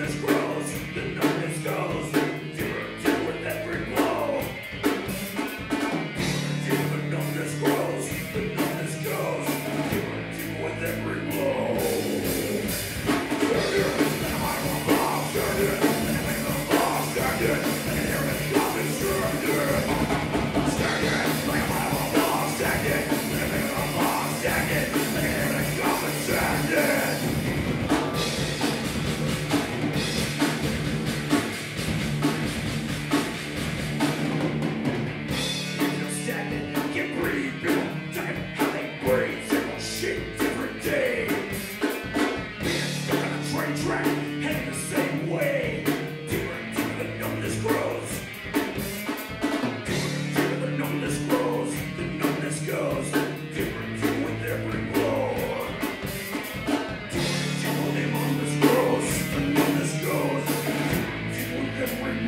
darkness grows, the darkness goes deeper to with every blow. Deeper numbness grows, the numbness goes deeper to with every blow. Stand it, stand it, stand it, stand it, stand it.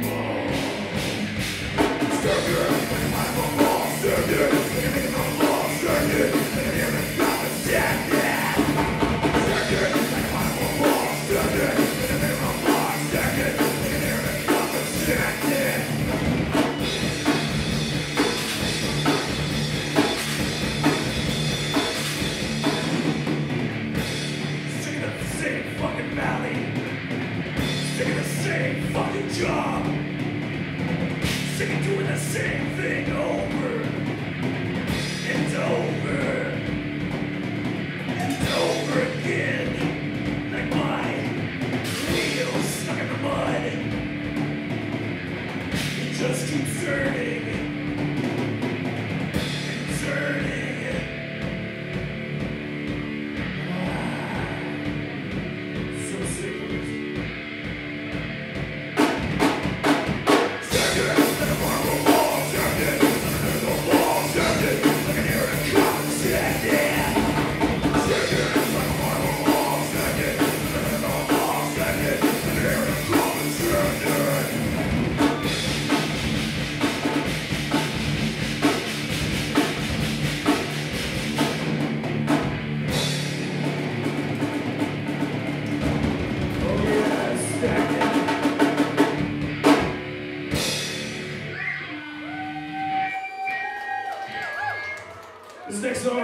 Thank you. Same fucking job. Singing doing the same thing over and over and over again. Like my wheels stuck in the mud. It just keeps turning This next song.